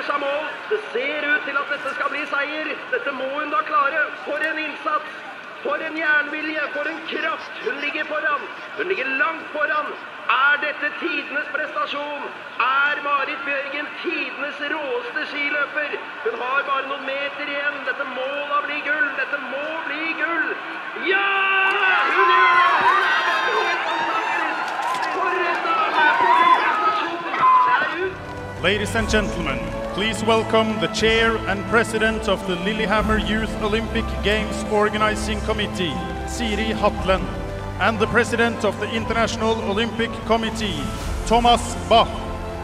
Nærmer seg mål. Det ser ut til at dette skal bli seier. Dette må hun da klare. For en innsats! For en jernvilje! For en kraft! Hun ligger foran. Hun ligger langt foran. Er dette tidenes prestasjon? Er Marit Bjørgen tidenes råeste skiløper? Hun har bare noen meter igjen. Dette må da bli gull. Dette må bli gull. Ja! Hun! Hun er helt fantastisk! For en dame! For en prestasjon! Det er ut. Ladies and gentlemen, please welcome the chair and president of the Lillehammer Youth Olympic Games Organizing Committee, Siri Hatlen, and the president of the International Olympic Committee, Thomas Bach,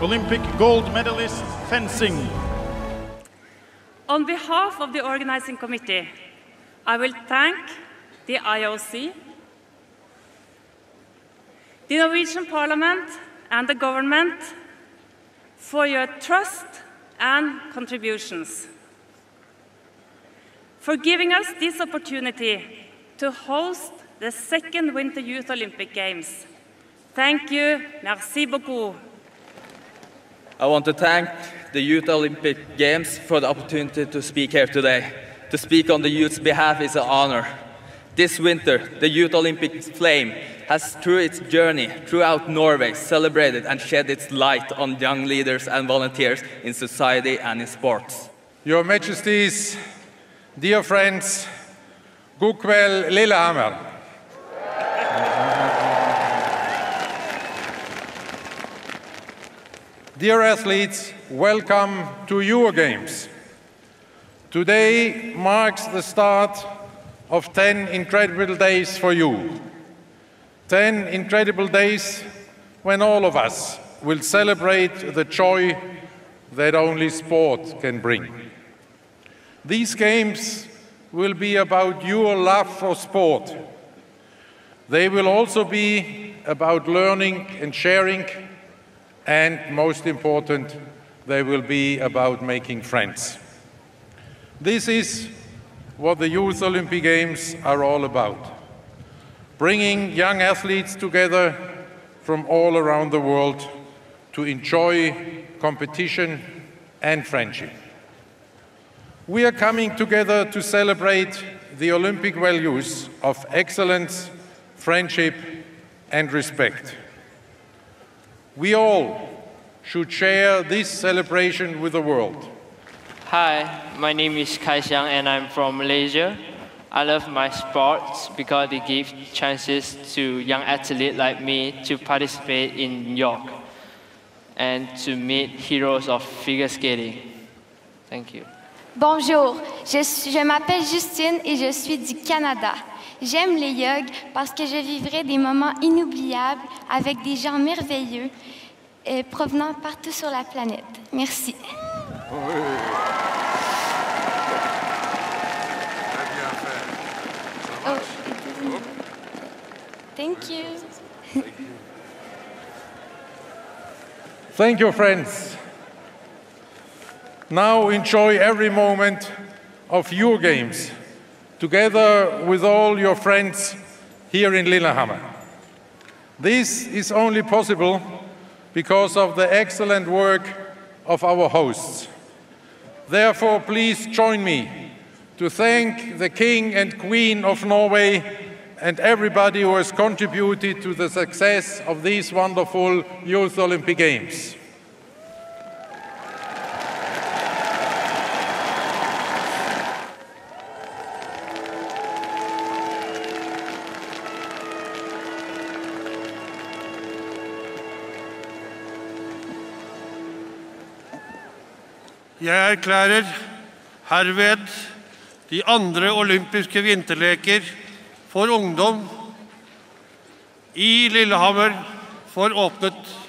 Olympic gold medalist fencing. On behalf of the organizing committee, I will thank the IOC, the Norwegian Parliament, and the government for your trust and contributions, for giving us this opportunity to host the second Winter Youth Olympic Games. Thank you. Merci beaucoup. I want to thank the Youth Olympic Games for the opportunity to speak here today. To speak on the youth's behalf is an honor. This winter, the Youth Olympic flame has, through its journey throughout Norway, celebrated and shed its light on young leaders and volunteers in society and in sports. Your Majesties, dear friends, god kväll Lillehammer. Dear athletes, welcome to your Games. Today marks the start of 10 incredible days for you. 10 incredible days when all of us will celebrate the joy that only sport can bring. These games will be about your love for sport. They will also be about learning and sharing, and most important, they will be about making friends. This is what the Youth Olympic Games are all about bringing young athletes together from all around the world to enjoy competition and friendship. We are coming together to celebrate the Olympic values of excellence, friendship, and respect. We all should share this celebration with the world. Hi, my name is Kai Xiang and I'm from Malaysia. I love my sports because they give chances to young athletes like me to participate in New York and to meet heroes of figure skating. Thank you. Bonjour, je, je m'appelle Justine et je suis du Canada. J'aime les yogs parce que je vivrai des moments inoubliables avec des gens merveilleux euh, provenant partout sur la planète. Merci. Oh, Thank you. Thank you, friends. Now enjoy every moment of your games together with all your friends here in Lillehammer. This is only possible because of the excellent work of our hosts. Therefore, please join me to thank the King and Queen of Norway and everybody who has contributed to the success of these wonderful Youth Olympic Games. Jeg erklærer herved de andre olympiske vinterleker for ungdom i Lillehammer for åpnet.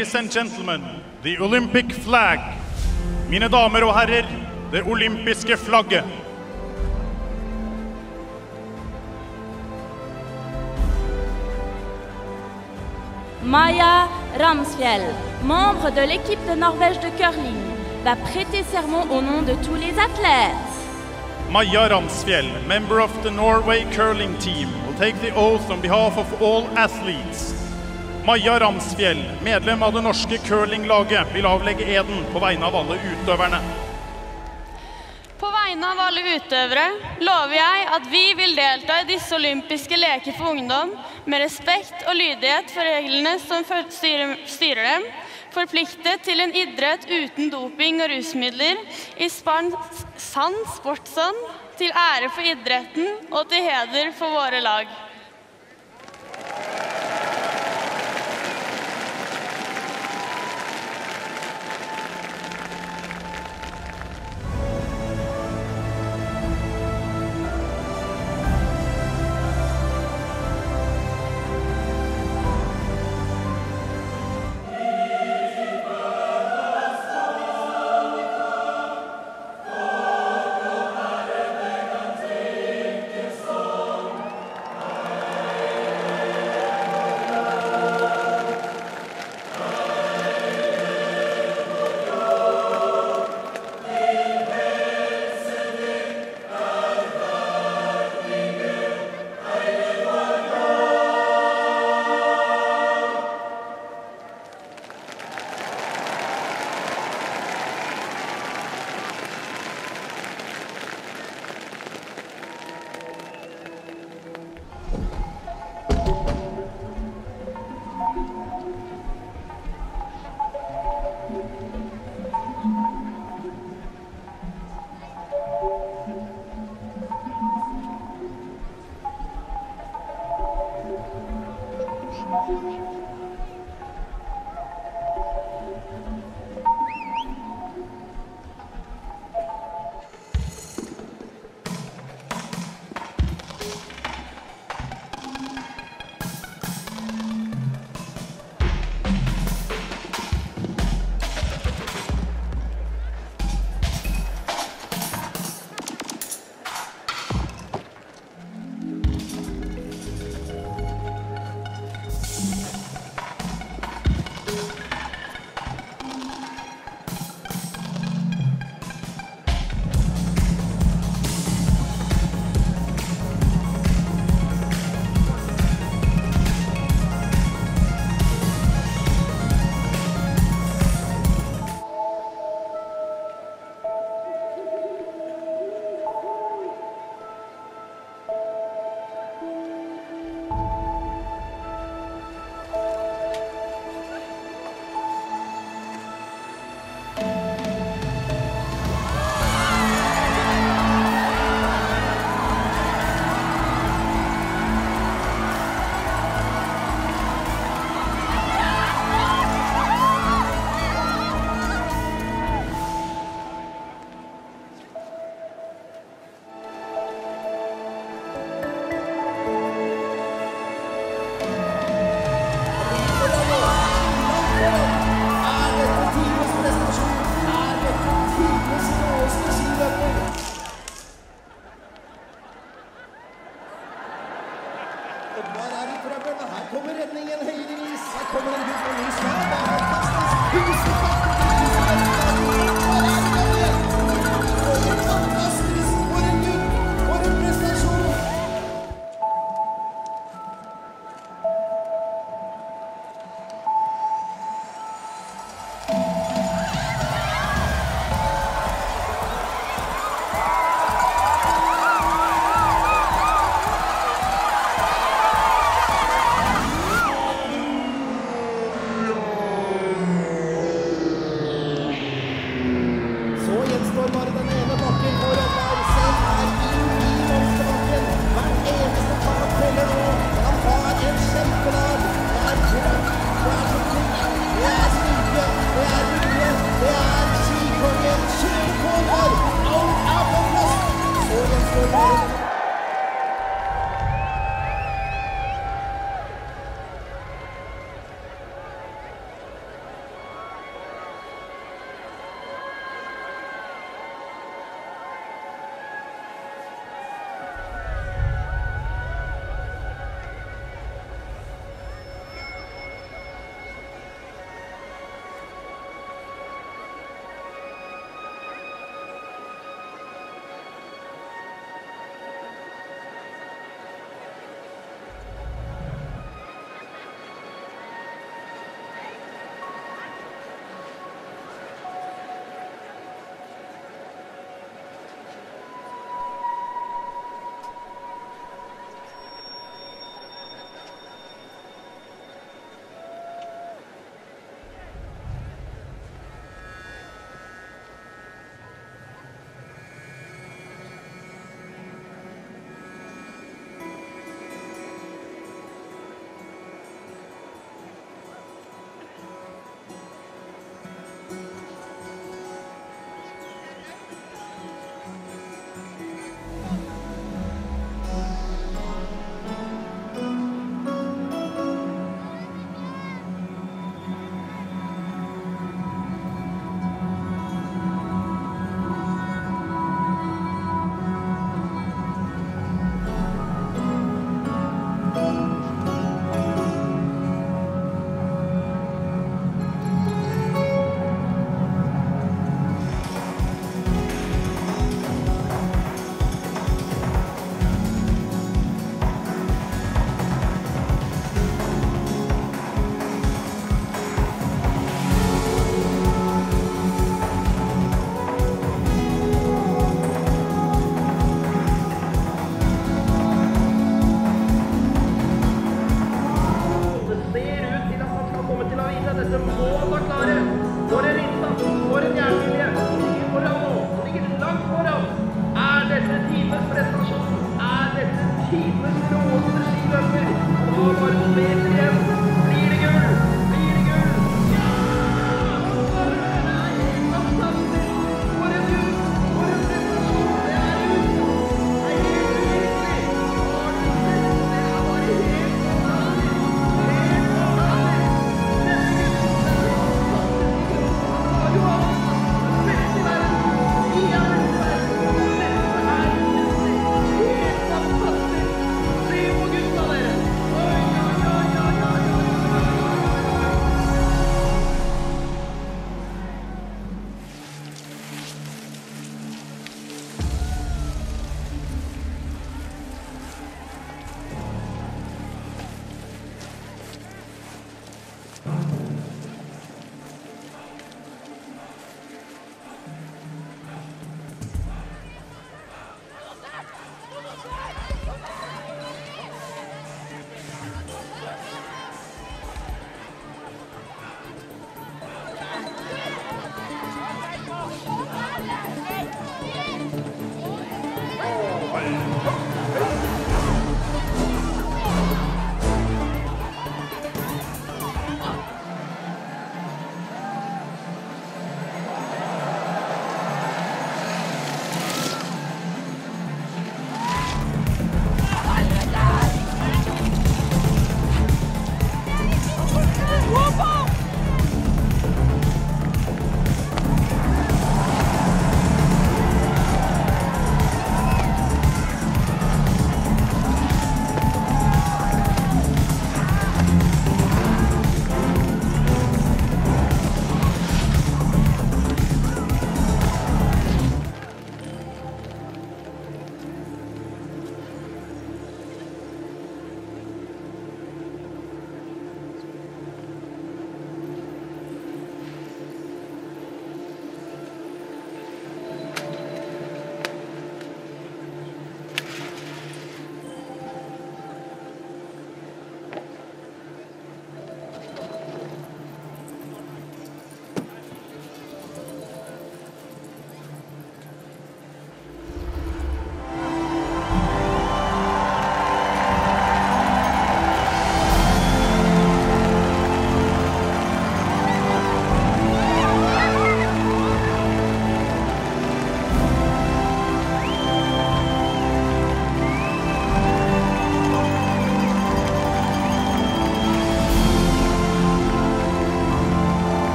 Ladies and gentlemen, the Olympic flag. Mine damer og herrer, det olympiske flagget. Maya Ramsfjell, membre de l'équipe de Norvège de curling, va prêter serment au nom de tous les athlètes. Maja Ramsfjell, member of the Norway curling team, will take the oath on behalf of all athletes. Maja Ramsfjell, medlem av det norske curlinglaget, vil avlegge eden på vegne av alle utøverne. På vegne av alle utøvere lover jeg at vi vil delta i disse olympiske leker for ungdom med respekt og lydighet for reglene som styrer, dem, forpliktet til en idrett uten doping og rusmidler, i sann sportsånd, til ære for idretten og til heder for våre lag. Oddvar er i trøbbel. Her kommer redningen heldigvis. Her kommer en gutt med svær. Det er fantastisk. Tusen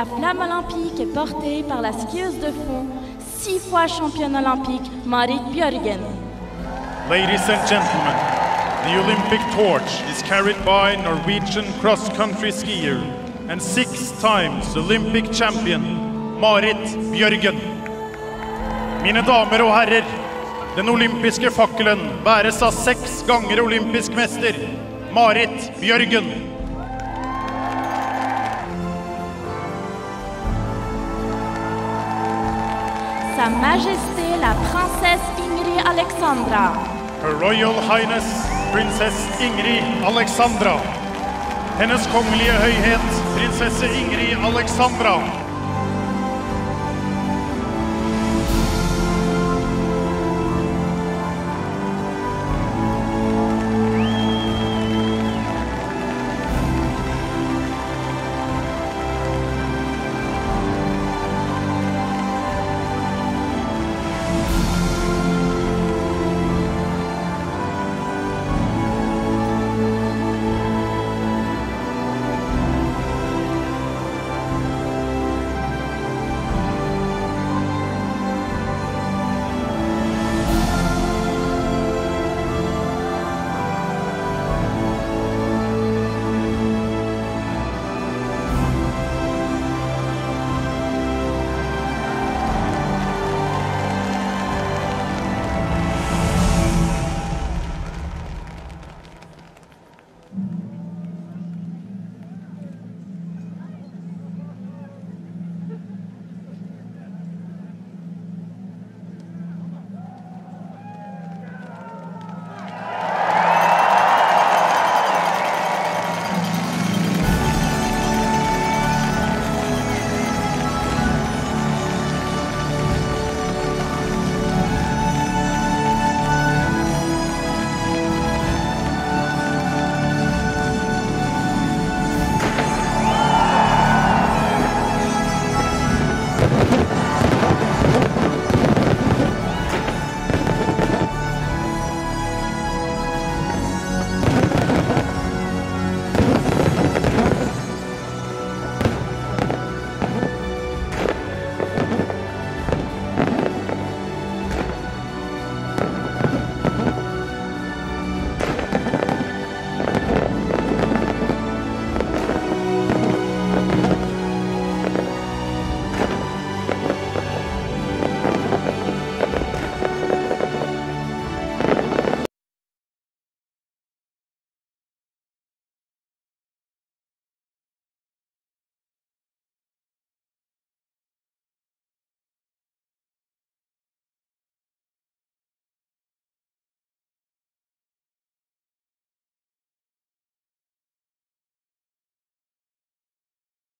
la flamme olympique est portée par la skieuse de fond, six fois championne olympique, Marit Björgen. Ladies and gentlemen, the Olympic torch is carried by Norwegian cross-country skier and six times Olympic champion Marit Bjørgen. Mine damer og herrer, den olympiske fakkelen bæres av seks ganger olympisk mester Marit Bjørgen. Sa Majesté la princesse Ingrid Alexandra. Her Royal Highness Princess Ingrid Alexandra. Hennes kongelige høyhet prinsesse Ingrid Alexandra.